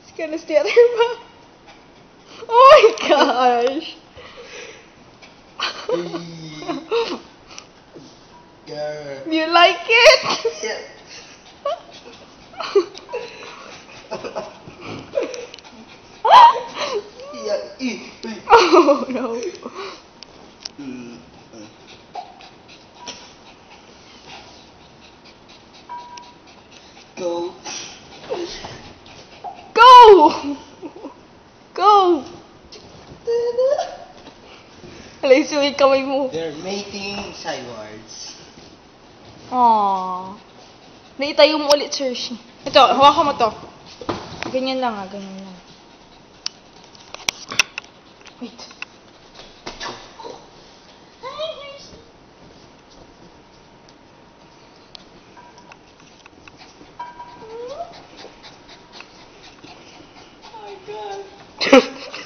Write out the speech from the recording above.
It's gonna stay at her. Oh my gosh. You like it? Yeah. Yeah. Oh no. Mm, mm. Go. Go! Go! Alis yung kamay mo. They're mating sidewards. Aww. Naitayo mo ulit, Serge. Ito, hawakan mo to. Ganyan lang ah, ganyan lang. Wait. been.